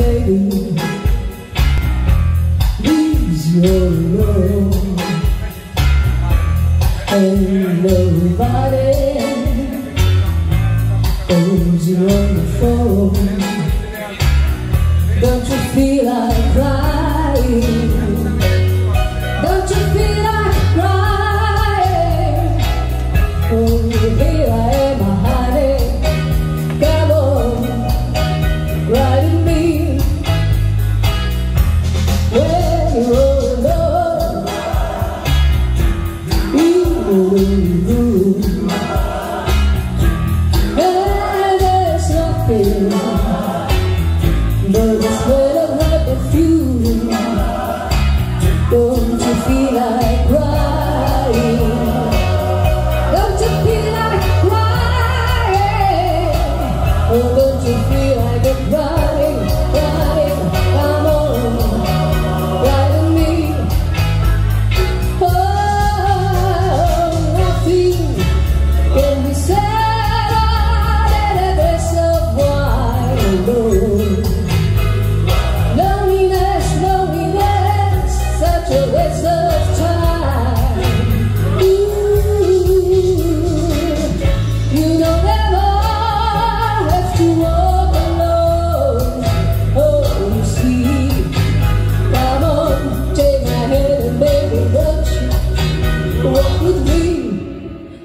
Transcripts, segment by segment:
baby. Needs your love. And nobody Holds you on the phone. Don't you feel like crying? Don't you feel like crying? Oh, here Don't you feel like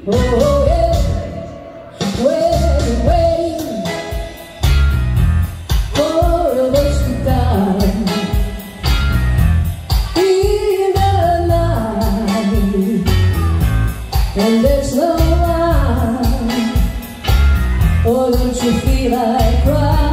Oh yeah, when waiting for a wasted time in the night, and there's no one. Oh, don't you feel like crying?